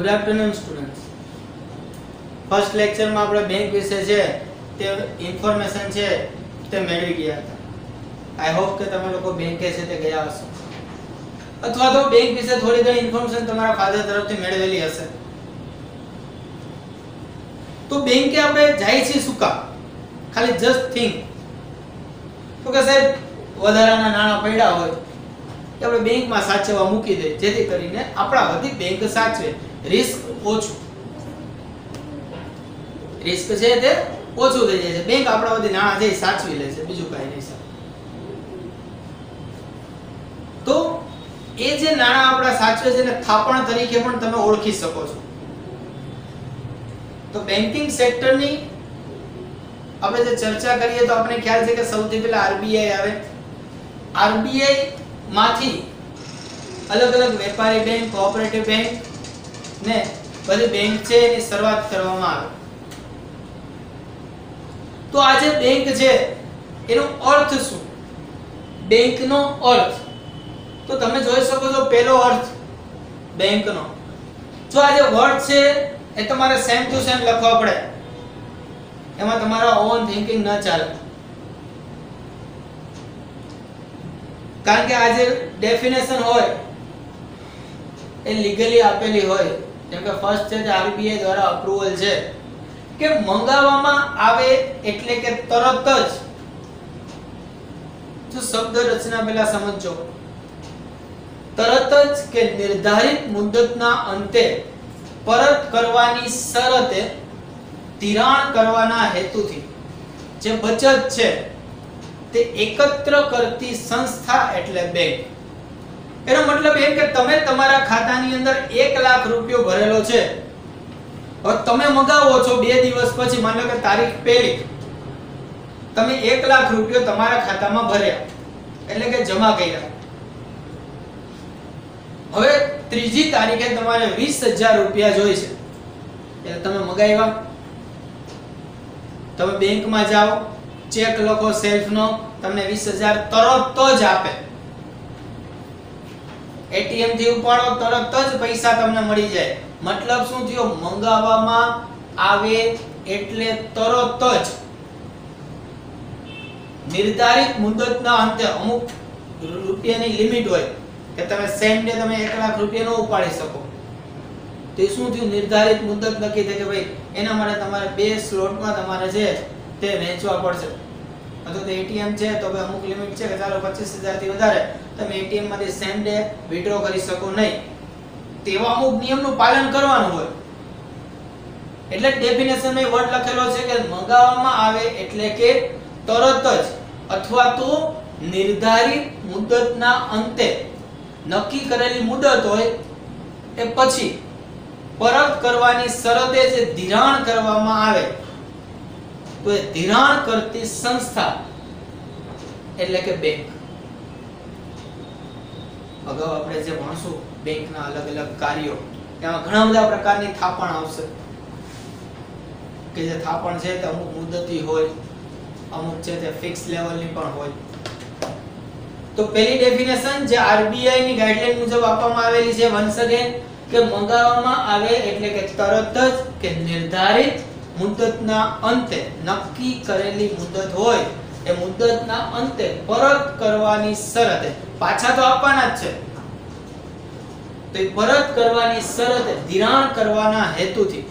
Good afternoon students first લેક્ચરમાં આપણે bank વિશે છે તે ઇન્ફોર્મેશન છે તે મેળવી ગયા હતા. આઈ હોપ કે તમે લોકો બેંકે છે તે ગયા હશો. અથવા તો બેંક વિશે થોડી ઘણી ઇન્ફોર્મેશન તમારા ફાધર તરફથી મેળવેલી હશે. તો બેંકે આપણે જાય છે કામ? ખાલી જસ્ટ થિંક તો કે સાહેબ, વધારાના નાણાં પડ્યા હોય આપણે બેંકમાં સાચવવા મૂકી દે, જેથી કરીને આપણા વધી બેંક સાચવે. રિસ્ક ઓછું. રિસ્ક છે તે ઓછું થઈ જાય છે. બેંક આપણા બધી નાણાં છે સાચવી લે છે, બીજું કાંઈ નહીં સર તો એ જે નાણાં આપણા સાચવે છે થાપણ તરીકે પણ તમે ઓળખી શકો છો. તો બેન્કિંગ સેક્ટરની આપણે જે ચર્ચા કરીએ તો આપણે ખ્યાલ છે કે સૌથી પહેલા આરબીઆઈ આવે. આરબીઆઈ માંથી અલગ અલગ વેપારી બેંક કોઓપરેટિવ બેંક ને બધી બેંક છે એની શરૂઆત કરવામાં આવે. તો આ જે બેંક છે, એનો અર્થ શું? બેંકનો અર્થ. તો તમે જોઈ શકો છો પહેલો અર્થ, બેંકનો. જો આ જે વર્ડ છે, એ તમારે સેમ ટુ સેમ લખવા પડે. એમાં તમારા ઓન થિંકિંગ ન ચાલે. કારણ કે આ જે ડેફિનેશન હોય, એ લીગલી આપેલી હોય. જેમ કે ફર્સ્ટ છે તે આરબીઆઈ દ્વારા અપ્રુવલ છે. કે મંગાવવામાં આવે એટલે કે તરત જ. જો શબ્દ રચના પહેલા સમજો તરત જ કે નિર્ધારિત મુદ્દતના અંતે પરત કરવાની શરતે ધિરાણ કરવાના હેતુથી જે બચત છે તે એકત્ર કરતી સંસ્થા એટલે બેંક. એનો મતલબ એમ કે તમે તમારા ખાતાની અંદર 1 લાખ રૂપિયો ભરેલો છે. હવે તમે મગાવો છો બે દિવસ પછી, માનો કે તારીખ પહેલી, તમે 1 લાખ રૂપિયો તમારા ખાતામાં ભર્યા, એટલે કે જમા કર્યા. હવે ત્રીજી તારીખે તમારે 20000 રૂપિયા જોઈએ છે. એટલે તમે મગાવ્યા. તમે બેંકમાં જાઓ, ચેક લખો સેલ્ફનો, તમને 20000 તરત જ આપે. એટીએમથી ઉપાડો, તરત જ પૈસા તમને મળી જાય. મતલબ શું થયો? મંગાવવામાં આવે એટલે તરત જ નિર્ધારિત મુદતના અંતે અમુક રૂપિયાની લિમિટ હોય કે તમે સેમ ડે તમે 1 લાખ રૂપિયા નો ઉપાડી શકો. તે શું થયું? નિર્ધારિત મુદત નક્કી થઈ કે ભાઈ, એના માટે તમારે બે સ્લોટમાં તમારે છે તે વેચવા પડશે. અથવા તો એટીએમ છે, તો ભાઈ અમુક લિમિટ છે કે ચાલો 25000 થી વધારે, તમે એટીએમમાંથી સેમ ડે વિથડ્રો કરી શકો નહીં. તેવા અમુક નિયમનું પાલન કરવાનું હોય. એટલે ડેફિનેશનમાં વર્ડ લખેલો છે કે મંગાવવામાં આવે એટલે કે તરત જ, અથવા તો નિર્ધારિત મુદતના અંતે. નક્કી કરેલી મુદત હોય એ પછી પરત કરવાની શરતે જે ધિરાણ કરવામાં આવે. તો એ ધિરાણ કરતી સંસ્થા એટલે કે બેંક અગાઉ આપણે જે ભણશું બેંકના અલગ અલગ કાર્યો, એમાં ઘણા બધા પ્રકારની થાપણ આવશે. કે જે થાપણ છે તે અમુક મુદતી હોય, અમુક છે તે ફિક્સ લેવલની પણ હોય. તો પહેલી ડેફિનેશન જે આરબીઆઈ ની ગાઈડલાઈન મુજબ આપવામાં આવેલી છે વન્સ અગેન કે મંગાવવામાં આવે એટલે કે તરત જ કે નિર્ધારિત મુદતના અંતે નક્કી કરેલી મુદ્દત હોય એ મુદ્દતના અંતે પરત કરવાની શરતે. પાછા તો આપવાના જ છે. તો એ પરત કરવાની શરતે ધિરાણ કરવાના હેતુથી.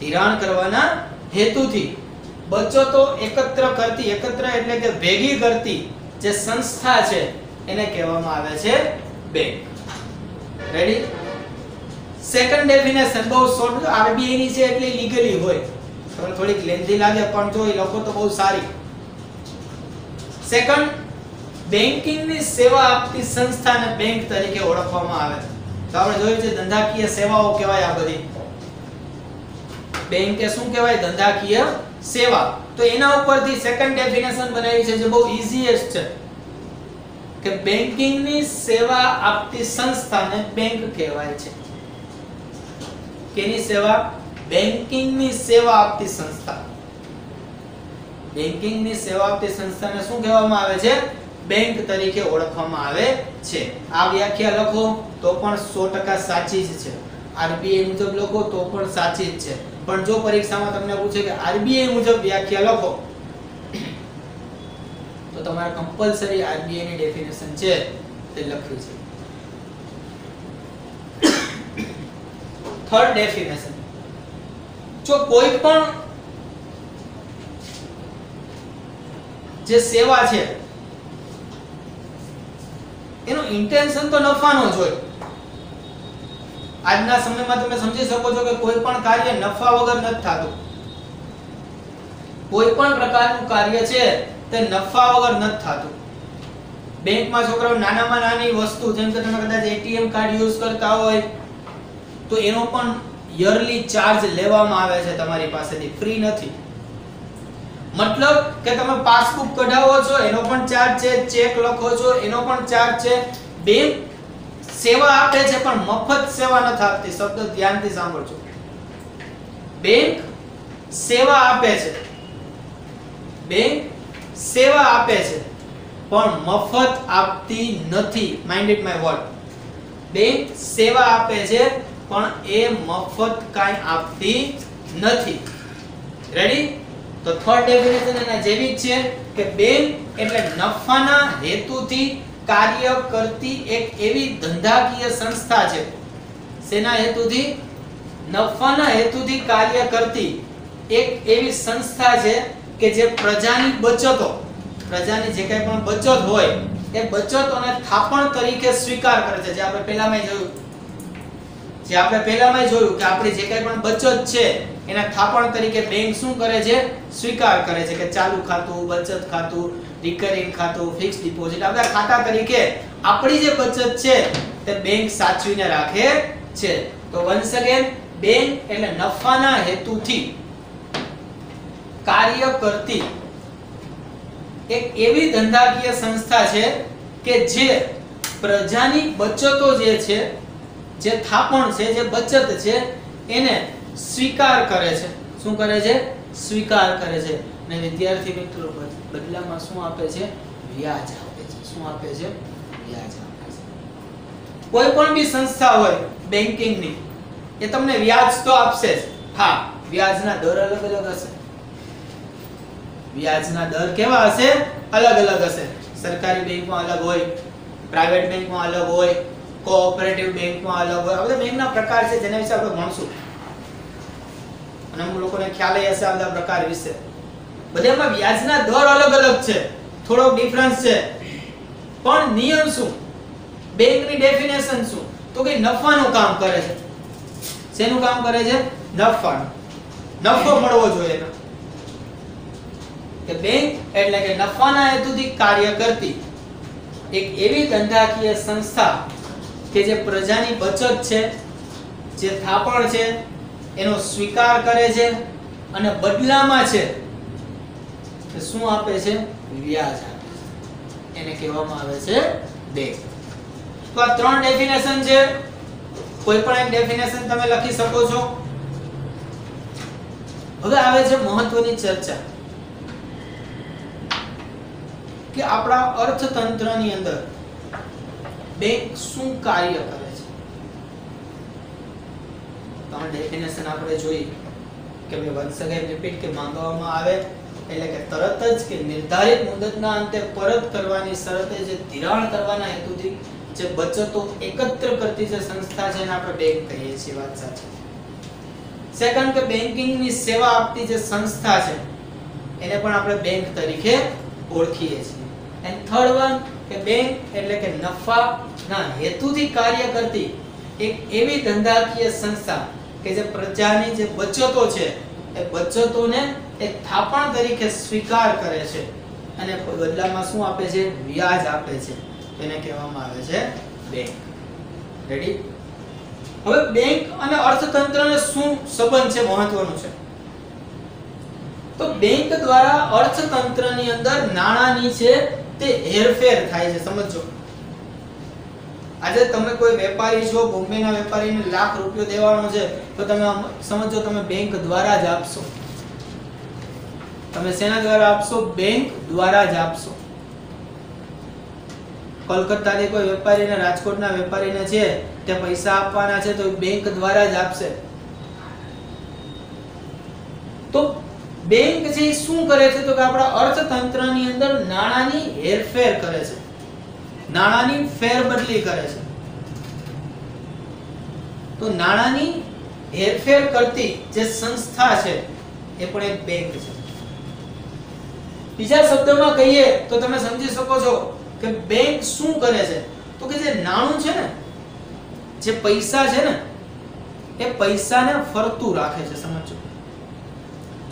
ધિરાણ કરવાના હેતુથી. બચતો એકત્ર કરતી, એકત્ર એટલે કે ભેગી કરતી જે સંસ્થા છે, એને કહેવામાં આવે છે બેંક. રેડી સેકન્ડ ડેફિનેશન બહુ શોર્ટ આરબીઆઈ ની છે એટલે લીગલી હોય. તમને થોડીક લેન્ધી લાગે, પણ જો એ લોકો તો બહુ સારી. સેકન્ડ બેન્કિંગની સેવા આપતી સંસ્થાને બેંક તરીકે ઓળખવામાં આવે તો આપણે જોયું છે, ધંધાકીય સેવાઓ કહેવાય આ બધી. બેંકે શું કહેવાય? ધંધાકીય સેવા. તો એના ઉપરથી સેકન્ડ ડેફિનેશન બનાવી છે, જે બહુ ઈઝીએસ્ટ છે. કે બેન્કિંગની સેવા આપતી સંસ્થાને બેંક કહેવાય છે. કેની સેવા? બેન્કિંગની સેવા આપતી સંસ્થા. બેન્કિંગની સેવા આપતી સંસ્થાને શું કહેવામાં આવે છે? બેંક તરીકે ઓળખવામાં આવે છે. આ વ્યાખ્યા લખો તો પણ 100% સાચી જ છે. આરબીઆઈ મુજબ લખો તો પણ સાચી જ છે. પણ જો પરીક્ષામાં તમને પૂછે કે આરબીઆઈ મુજબ વ્યાખ્યા લખો, તો તમારે કમ્પલસરી આરબીઆઈ ની ડેફિનેશન છે તે લખવી છે. થર્ડ ડેફિનેશન જો કોઈ પણ જે સેવા છે, એનું ઇન્ટેન્શન તો નફાનો જ હોય. આજના સમયમાં તમે સમજી શકો છો કે કોઈ પણ કાર્ય નફા વગર નથી થતું. કોઈ પણ પ્રકારનું કાર્ય છે, તે નફા વગર નથી થતું. બેંકમાં છોકરાઓ નાનામાં નાની વસ્તુ, જેમ કે તમે કદાચ એટીએમ કાર્ડ યુઝ કરતા હોય તો એનો પણ યરલી ચાર્જ લેવામાં આવે છે તમારી પાસેથી. ફ્રી નથી. મતલબ કે તમે પાસબુક કઢાવો છો, એનો પણ ચાર્જ છે ચેક લખો છો, એનો પણ ચાર્જ છે. બેંક સેવા આપે છે, પણ મફત સેવા નથી આપતી. શબ્દ ધ્યાનથી સાંભળજો. બેંક સેવા આપે છે. બેંક સેવા આપે છે, પણ મફત આપતી નથી. Mind it my word bank સેવા આપે છે પણ એ મફત કાઈ આપતી નથી. રેડી તો થર્ડ ડેફિનેશન એના જેવી જ છે કે બેંક એટલે નફાના હેતુથી કાર્ય કરતી એક એવી ધંધાકીય સંસ્થા છે. સેના હેતુથી? નફાના હેતુથી કાર્ય કરતી એક એવી સંસ્થા છે કે જે પ્રજાની બચતો, પ્રજાની જે કંઈ પણ બચત હોય, એ બચતોને થાપણ તરીકે સ્વીકાર કરે છે. જે આપણે પહેલામાં જોયું. જે આપણે પહેલામાં જોયું કે આપણી જે કંઈ પણ બચત છે, એના થાપણ તરીકે બેંક શું કરે છે? સ્વીકાર કરે છે કે ચાલુ ખાતું, બચત ખાતું રિકરિંગ ખાતું ફિક્સ ડિપોઝિટ આ ખાતા તરીકે આપણી જે બચત છે, તે બેંક સાચવીને રાખે છે. તો વન્સ અગેન બેંક એટલે નફાના હેતુથી કાર્ય કરતી એક એવી ધંધાકીય સંસ્થા છે કે જે પ્રજાની બચતો જે છે જે થાપણ છે, જે બચત છે, એને સ્વીકાર કરે છે. શું કરે છે? સ્વીકાર કરે છે. અને વિદ્યાર્થી મિત્રો બદલામાં શું આપે છે? વ્યાજ આપે છે. શું આપે છે? વ્યાજ આપે છે. કોઈ પણ બી સંસ્થા હોય બેન્કિંગની એ તમને વ્યાજ તો આપશે જ. હા, વ્યાજના દર અલગ અલગ હશે. વ્યાજના દર કેવા હશે? અલગ અલગ હશે. સરકારી બેંકમાં અલગ હોય, પ્રાઇવેટ બેંકમાં અલગ હોય કોઓપરેટિવ બેંકમાં અલગ હોય. બધા બેંકના પ્રકાર છે, જેના વિશે આપણે ભણશું. અને અમુક લોકોને ખ્યાલ હશે આ બધા પ્રકાર વિશે. બધામાં વ્યાજના દર અલગ અલગ છે. થોડો ડિફરન્સ છે. પણ નિયમ શું? બેંકની ડેફિનેશન શું? તો કે નફાનું કામ કરે છે. શેનું કામ કરે છે? નફાનું. નફો મળવો જોઈએ. એનો કે બેંક એટલે કે નફાના હેતુથી કાર્ય કરતી એક એવી ધંધાકીય સંસ્થા કે જે પ્રજાની બચત છે, જે થાપણ છે, એનો સ્વીકાર કરે છે અને બદલામાં છે શું આપે છે? વ્યાજ આપે છે. એને કહેવામાં આવે છે બેંક તો આ ત્રણ ડેફિનેશન છે. કોઈ પણ એક ડેફિનેશન તમે લખી શકો છો. હવે આવે છે મહત્વની ચર્ચા. કે આપણા અર્થતંત્રની અંદર બેંક શું કાર્ય કરે છે? ત્રણ ડેફિનેશન આપણે જોઈ કે ભાઈ વન્સ અગેન રિપીટ કે માંગવામાં આવે એટલે કે તરત જ કે નિર્ધારિત મુદતના અંતે પરત કરવાની શરતે જે ધિરાણ કરવાના હેતુથી જે બચતો એકત્ર કરતી જે સંસ્થા છે એને આપણે બેંક કહીએ છીએ, વાત સાચી. સેકન્ડ કે બેન્કિંગની સેવા આપતી જે સંસ્થા છે, એને પણ આપણે બેંક તરીકે ઓળખીએ છીએ. એન્ડ થર્ડ વન કે બેંક એટલે કે નફાના હેતુથી કાર્ય કરતી એક એવી ધંધાકીય સંસ્થા કે જે પ્રજાની જે બચતો છે, એ બચતોને એક થાપણ તરીકે સ્વીકાર કરે છે અને બદલામાં શું આપે છે? વ્યાજ આપે છે. તેને કહેવામાં આવે છે બેંક. રેડી હવે બેંક અને અર્થતંત્રને શું સંબંધ છે? મહત્વનું છે. તો બેંક દ્વારા અર્થતંત્રની અંદર નાણાંની છે તે હેરફેર થાય છે સમજો આજે તમે કોઈ વેપારી છો, બોમ્બેના વેપારીને લાખ રૂપિયો દેવાનો છે, તો તમે સમજો તમે બેંક દ્વારા જ આપશો. તમે શેના દ્વારા આપશો? બેંક દ્વારા જ આપશો. કલકત્તાથી કોઈ વેપારીને, રાજકોટના વેપારીને છે તે પૈસા આપવાના છે, તો બેંક દ્વારા જ આપશે તો બેંક છે શું કરે છે તો કે આપણા અર્થતંત્રની અંદર નાણાંની હેરફેર કરે છે. નાણાંની ફેરબદલી કરે છે. તો નાણાંની હેરફેર કરતી જે સંસ્થા છે એ પણ એક બેંક છે. બીજા શબ્દમાં કહીએ તો તમે સમજી શકો છો કે બેંક શું કરે છે? તો કે જે નાણું છે ને, જે પૈસા છે ને, એ પૈસાને ફરતું રાખે છે સમજો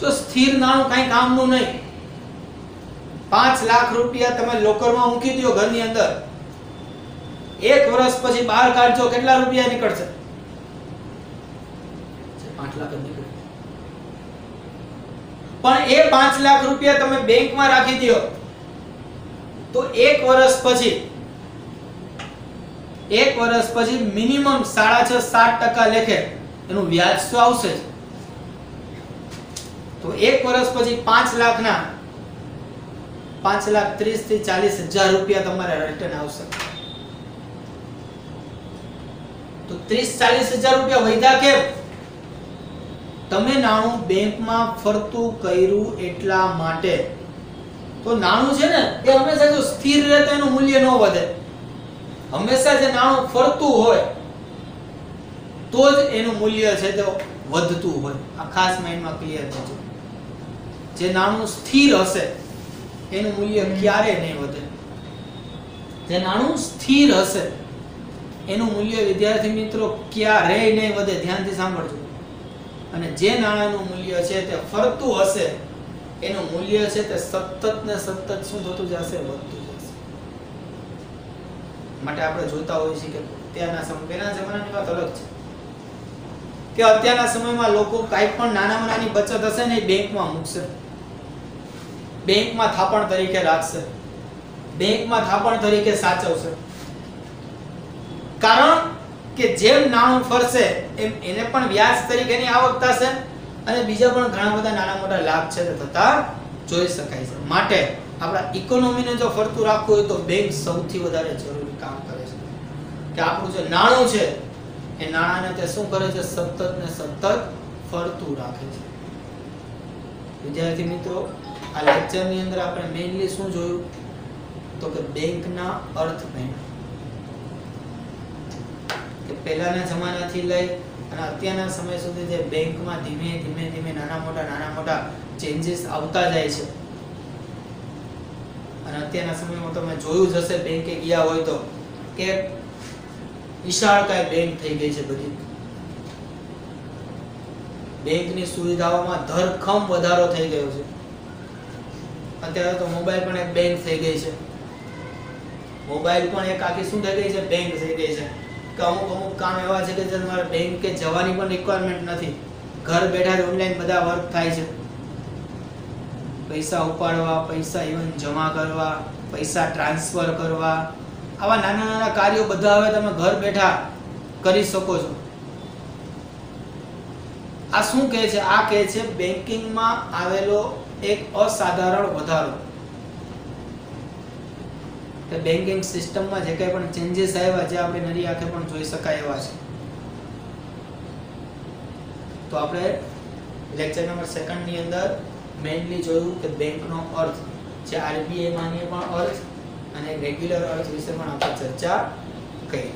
જો સ્થિર નાણું કાંઈ કામનું નહીં. પાંચ લાખ રૂપિયા તમે લોકરમાં મૂકી દો ઘરની અંદર. એક વર્ષ પછી બહાર કાઢજો, કેટલા રૂપિયા નીકળશે? પણ એ પાંચ લાખ રૂપિયા તમે બેંકમાં રાખી દો તો એક વર્ષ પછી, એક વર્ષ પછી મિનિમમ સાડા છ, સાત ટકા લેખે એનું વ્યાજ તો આવશે જ. તો એક વર્ષ પછી પાંચ લાખના, પાંચ લાખ ત્રીસથી ચાલીસ હજાર રૂપિયા તમારે રિટર્ન આવશે. તો ત્રીસ ચાલીસ હજાર રૂપિયા વૈધા કેમ? તમે નાણું બેંકમાં ફરતું કર્યું એટલા માટે. તો નાણું છે ને, એ હંમેશા જો સ્થિર રહે તો એનું મૂલ્ય ન વધે. હંમેશા જે નાણું ફરતું હોય, તો જ એનું મૂલ્ય છે તે વધતું હોય. આ ખાસ માઇન્ડમાં ક્લિયર થજો. જે નાણું સ્થિર હશે, એનું મૂલ્ય ક્યારે નહીં વધે? જે નાણું સ્થિર હશે, એનું મૂલ્ય વિદ્યાર્થી મિત્રો ક્યારેય નહીં વધે? ધ્યાનથી સાંભળજો. અને જે નાણાંનું મૂલ્ય છે તે ફરતું હશે, એનું મૂલ્ય છે તે સતત ને સતત શું થતું જશે? વધતું જશે. માટે આપણે જોતા હોઈએ છીએ કે અત્યારના સમય, પહેલાના જમાનાની વાત અલગ છે. કે અત્યારના સમયમાં લોકો કાંઈ પણ નાનામાં નાની બચત હશે ને એ બેંકમાં મૂકશે. બેંકમાં થાપણ તરીકે રાખશે. બેંકમાં થાપણ તરીકે સાચવશે. કારણ કે જેમ નાણું ફરશે, એમ એને પણ વ્યાજ તરીકેની આવક થશે અને બીજા પણ ઘણા બધા નાના મોટા લાભ છે તે થતા જોઈ શકાય છે. માટે આપણા ઇકોનોમીને જો ફરતું રાખવું હોય તો બેંક સૌથી વધારે જરૂરી કામ કરે છે. કે આપણું જે નાણું છે, એ નાણાંને તે શું કરે છે? સતત ને સતત ફરતું રાખે છે. વિદ્યાર્થી મિત્રો આ લેક્ચરની અંદર આપણે મેઇનલી શું જોયું? તો કે બેંકના અર્થ ભણ્યા કે પહેલાના જમાનાથી લઈ અને અત્યારના સમય સુધી જે બેંકમાં ધીમે ધીમે ધીમે નાના મોટા નાના મોટા ચેન્જીસ આવતા જાય છે. અને અત્યારના સમયમાં તમે જોયું જ હશે, બેંકે ગયા હોય તો, કે વિશાળકાય બેંક થઈ ગઈ છે બધી. બેંકની સુવિધાઓમાં ધરખમ વધારો થઈ ગયો છે. અત્યારે તો મોબાઈલ પણ એક બેંક થઈ ગઈ છે. મોબાઈલ પણ એક આખી શું થઈ ગઈ છે? બેંક થઈ ગઈ છે. કે અમુક અમુક કામ એવા છે કે તમારે બેંકે જવાની પણ રિક્વાયરમેન્ટ નથી. ઘર બેઠા જ ઓનલાઈન બધા વર્ક થાય છે. પૈસા ઉપાડવા, પૈસા ઇવન જમા કરવા, પૈસા ટ્રાન્સફર કરવા. આવા નાના નાના કાર્યો બધા હવે તમે ઘર બેઠા કરી શકો છો. આ શું કહે છે? આ કહે છે બેન્કિંગમાં આવેલો એક અસાધારણ વધારો. કે બેન્કિંગ સિસ્ટમમાં જે કંઈ પણ ચેન્જીસ આવ્યા, જે આપણે નરી આંખે પણ જોઈ શકાય એવા છે. તો આપણે લેક્ચર નંબર સેકન્ડની અંદર મેઇનલી જોયું કે બેંકનો અર્થ જે આરબીઆઈ માન્ય પણ અર્થ અને રેગ્યુલર અર્થ વિશે પણ આપણે ચર્ચા કરી.